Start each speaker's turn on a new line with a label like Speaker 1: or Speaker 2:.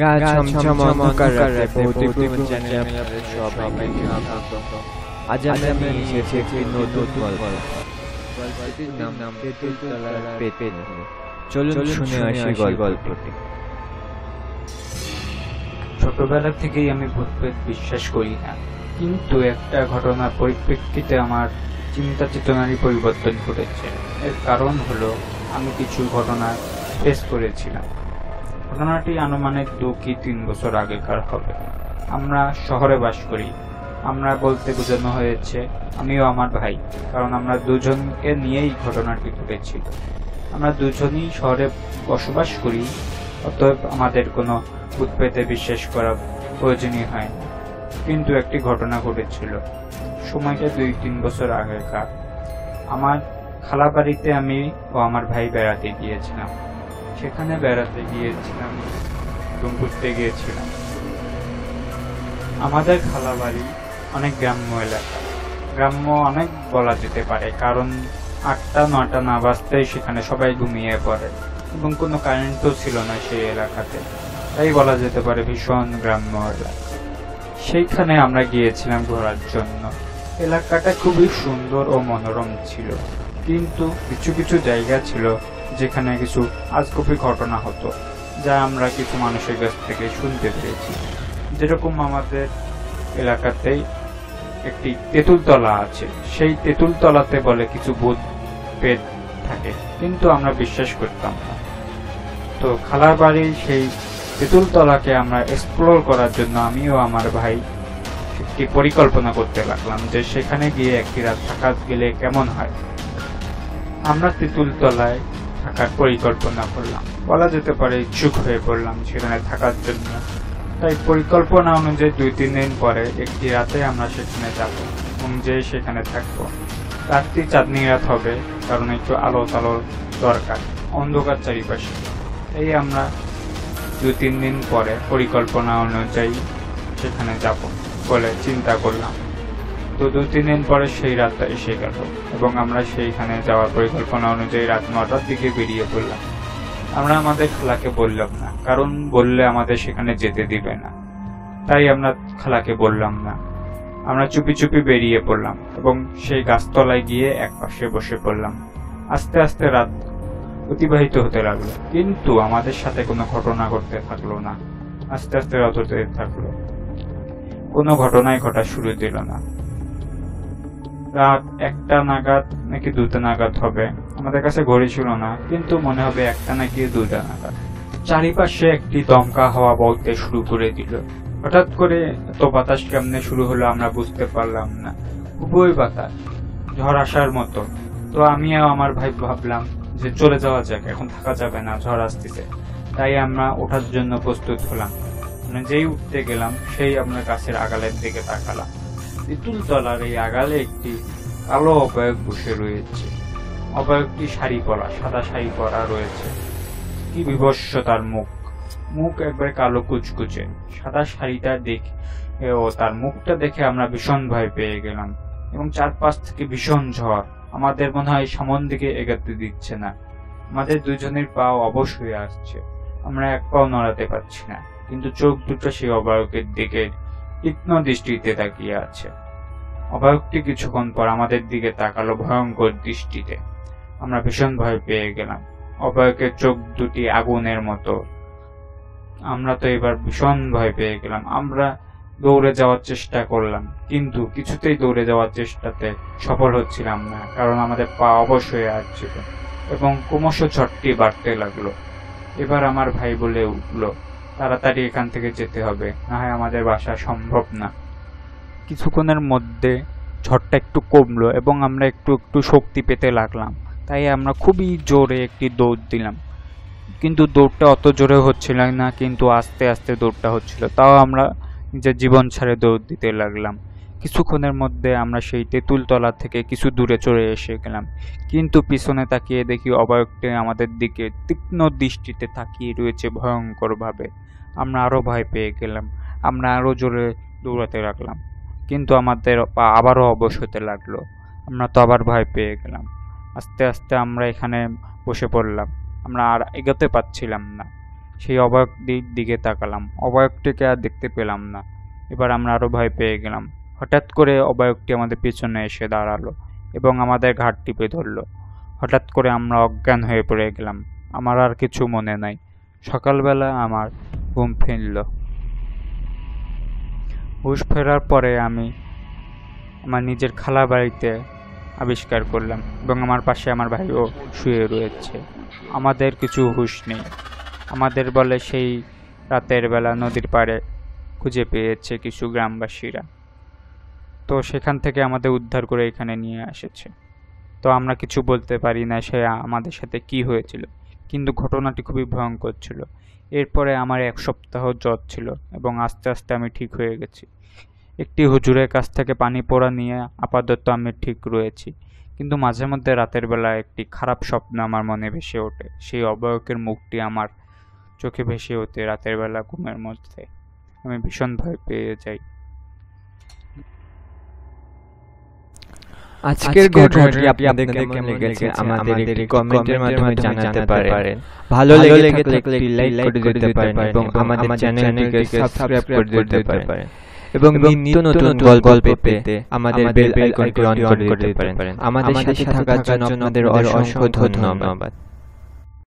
Speaker 1: গা ছমছম অন্ধকার রাতে ভৌতিক চ্যানেলে আপনাদের সবাইকে স্বাগত আজ আমি এসেছি একটি নতুন গল্প। গল্পটির নাম তেঁতুল তলার পেতে চলুন শুনে আসি গল্পটি।
Speaker 2: ছোটবেলা থেকেই আমি ভূতপ্রেত বিশ্বাস করি না কিন্তু একটা ঘটনার পরিপ্রেক্ষিতে আমার চিন্তা চেতনারই পরিবর্তন ঘটেছে। এর কারণ হলো আমি কিছু ঘটনা ফেস করেছিলাম। ঘটনাটি আনুমানিক দু কি তিন বছর আগেকার হবে। আমরা শহরে বাস করি। আমরা বলতে বোঝানো হয়েছে, আমিও আমার ভাই, কারণ আমরা দুজনকে নিয়েই ঘটনাটি ঘটেছিল। আমরা দুজনই শহরে বসবাস করি, অতএব আমাদের কোনো ভূত পেতে বিশ্বাস করা প্রয়োজনীয় হয় না। কিন্তু একটি ঘটনা ঘটেছিল। সময়টা দুই তিন বছর আগেকার। আমার খালা বাড়িতে আমি ও আমার ভাই বেড়াতে গিয়েছিলাম। সেখানে বেড়াতে গিয়েছিলাম, এবং ঘুরতে গিয়েছিলাম। আমাদের খালা বাড়ি অনেক গ্রাম্য এলাকা। গ্রাম্য অনেক বলা যেতে পারে, কারণ আটটা নটা না বাজতেই সেখানে সবাই ঘুমিয়ে পড়ে, এবং কোনো কারেন্টও ছিল না সেই এলাকাতে। তাই বলা যেতে পারে ভীষণ গ্রাম্য এলাকা। সেইখানে আমরা গিয়েছিলাম ঘোরার জন্য। এলাকাটা খুবই সুন্দর ও মনোরম ছিল, কিন্তু কিছু কিছু জায়গা ছিল যেখানে কিছু আজগুবি ঘটনা হতো, যা আমরা কিছু মানুষের কাছ থেকে শুনতে পেয়েছি। যেরকম আমাদের এলাকাতেই একটি তেঁতুলতলা আছে, সেই তেঁতুলতলাতে বলে কিছু ভূত পেট থাকে, কিন্তু আমরা বিশ্বাস করতাম না। তো খালার বাড়ির সেই তেঁতুলতলাকে আমরা এক্সপ্লোর করার জন্য আমিও আমার ভাই একটি পরিকল্পনা করতে লাগলাম যে সেখানে গিয়ে একটি রাত থাকা গেলে কেমন হয়। আমরা তেঁতুলতলায় থাকার পরিকল্পনা করলাম। বলা যেতে পারে ইচ্ছুক হয়ে পড়লাম সেখানে থাকার জন্য। তাই পরিকল্পনা অনুযায়ী দুই, তিন দিন পরে একটি রাতে আমরা সেখানে যাব এবং যে সেখানে থাকব। রাত্রি চাঁদনি রাত হবে, কারণ একটু আলো তালো দরকার, অন্ধকার চারিপাশে। এই আমরা দু তিন দিন পরে পরিকল্পনা অনুযায়ী সেখানে যাব বলে চিন্তা করলাম। তো দু, তিন দিন পরে সেই রাতটা এসে গেল এবং আমরা সেইখানে যাওয়ার পরিকল্পনা অনুযায়ী রাত নটার দিকে বেরিয়ে পড়লাম। আমরা আমাদের খালাকে বললাম না, কারণ বললে আমাদের সেখানে যেতে দিবে না। তাই আমরা খালাকে বললাম না। আমরা চুপি চুপি বেরিয়ে পড়লাম এবং সেই গাছতলায় গিয়ে এক পাশে বসে পড়লাম। আস্তে আস্তে রাত অতিবাহিত হতে লাগল, কিন্তু আমাদের সাথে কোনো ঘটনা ঘটতে থাকল না। আস্তে আস্তে রাত হতে থাকল। কোনো ঘটনাই ঘটা শুরু দিল না। রাত একটা নাগাদ নাকি দুটা নাগাদ হবে? আমাদের কাছে ঘড়ি ছিল না, কিন্তু মনে হবে একটা নাকি দুটা নাগাদ। চারিপাশে একটি দমকা হাওয়া বলতে শুরু করে দিল। হঠাৎ করে এত বাতাস কেমনে শুরু হলো আমরা বুঝতে পারলাম না। খুবই বাতাস, ঝড় আসার মতো। তো আমিও আমার ভাই ভাবলাম যে চলে যাওয়া যাক, এখন থাকা যাবে না, ঝড় আসতেছে। তাই আমরা ওঠার জন্য প্রস্তুত হলাম। মানে যেই উঠতে গেলাম, সেই আমরা গাছের আগালের দিকে তাকালাম। তেঁতুল তলার এই আগালে একটি কালো অপায়ক বসে রয়েছে। অপায়কটি শাড়ি পরা, সাদা শাড়ি পরা রয়েছে। কি বিভৎস তার মুখ। মুখ একবারে কালো কুচকুচে। সাদা শাড়িটা দেখে, ও তার মুখটা দেখে আমরা ভীষণ ভয় পেয়ে গেলাম। এবং চারপাশ থেকে ভীষণ ঝড়। আমাদের মনে হয় সামন দিকে এগাতে দিচ্ছে না। আমাদের দুজনের পা অবশ হয়ে আসছে। আমরা এক পাও নড়াতে পারছি না। কিন্তু চোখ দুটো সেই অবায়কের দিকে তীক্ষ্ণ দৃষ্টিতে তাকিয়ে আছে। অবয়কটি কিছুক্ষণ পর আমাদের দিকে তাকালো ভয়ঙ্কর দৃষ্টিতে। আমরা ভীষণ ভয় পেয়ে গেলাম। অবয়কের চোখ দুটি আগুনের মতো। আমরা তো এবার ভীষণ ভয় পেয়ে গেলাম। আমরা দৌড়ে যাওয়ার চেষ্টা করলাম, কিন্তু কিছুতেই দৌড়ে যাওয়ার চেষ্টাতে সফল হচ্ছিলাম না, কারণ আমাদের পা অবশ্যই আসছিল এবং ক্রমশ ছটটি বাড়তে লাগল। এবার আমার ভাই বলে উঠল তাড়াতাড়ি এখান থেকে যেতে হবে। না হয় আমাদের বাসা সম্ভব না। কিছুক্ষণের মধ্যে ঝড়টা একটু কমলো এবং আমরা একটু একটু শক্তি পেতে লাগলাম। তাই আমরা খুবই জোরে একটি দৌড় দিলাম। কিন্তু দৌড়টা অত জোরে হচ্ছিল না, কিন্তু আস্তে আস্তে দৌড়টা হচ্ছিল। তাও আমরা নিজের জীবন ছাড়ে দৌড় দিতে লাগলাম। কিছুক্ষণের মধ্যে আমরা সেই তেঁতুলতলা থেকে কিছু দূরে চলে এসে গেলাম। কিন্তু পিছনে তাকিয়ে দেখি অবয়বটি আমাদের দিকে তীক্ষ্ণ দৃষ্টিতে তাকিয়ে রয়েছে ভয়ঙ্করভাবে। আমরা আরও ভয় পেয়ে গেলাম। আমরা আরও জোরে দৌড়াতে লাগলাম। কিন্তু আমাদের পা আবারও অবশ হতে লাগল। আমরা তো আবার ভয় পেয়ে গেলাম। আস্তে আস্তে আমরা এখানে বসে পড়লাম। আমরা আর এগোতে পারছিলাম না। সেই অবায়কটির দিকে তাকালাম। অবায়কটিকে আর দেখতে পেলাম না। এবার আমরা আরও ভয় পেয়ে গেলাম। হঠাৎ করে অবায়কটি আমাদের পিছনে এসে দাঁড়াল এবং আমাদের ঘাট টিপে ধরলো। হঠাৎ করে আমরা অজ্ঞান হয়ে পড়ে গেলাম। আমার আর কিছু মনে নাই। সকালবেলা আমার ঘুম ফিরল। হুশ ফেরার পরে আমি আমার নিজের খালা বাড়িতে আবিষ্কার করলাম এবং আমার পাশে আমার ভাইও শুয়ে রয়েছে। আমাদের কিছু হুঁশ নেই। আমাদের বলে সেই রাতের বেলা নদীর পাড়ে খুঁজে পেয়েছে কিছু গ্রামবাসীরা। তো সেখান থেকে আমাদের উদ্ধার করে এখানে নিয়ে এসেছে। তো আমরা কিছু বলতে পারি না সে আমাদের সাথে কি হয়েছিল, কিন্তু ঘটনাটি খুবই ভয়ঙ্কর ছিল। এরপরে আমার এক সপ্তাহ জ্বর ছিল এবং আস্তে আস্তে আমি ঠিক হয়ে গেছি। একটি হুজুরের কাছ থেকে পানি পোড়া নিয়ে আপাতত আমি ঠিক রয়েছি। কিন্তু মাঝে মধ্যে রাতের বেলা একটি খারাপ স্বপ্ন আমার মনে ভেসে ওঠে। সেই অবয়কের মুখটি আমার চোখে ভেসে ওঠে রাতের বেলা ঘুমের মধ্যে। আমি ভীষণ ভয় পেয়ে যাই।
Speaker 1: আজকের ঘটনাটি আপনাদের কেমন লেগেছে? আমাদের একটি কমেন্টের মাধ্যমে জানাতে পারেন। ভালো লেগে থাকলে একটি লাইক করে দিতে পারেন এবং আমাদের চ্যানেলটিকে সাবস্ক্রাইব করে দিতে পারেন। এবং নিত্য নতুন গল্প পেতে আমাদের বেল আইকনটি অন করে দিতে পারেন। আমাদের সাথে থাকার জন্য আপনাদের অসংখ্য ধন্যবাদ।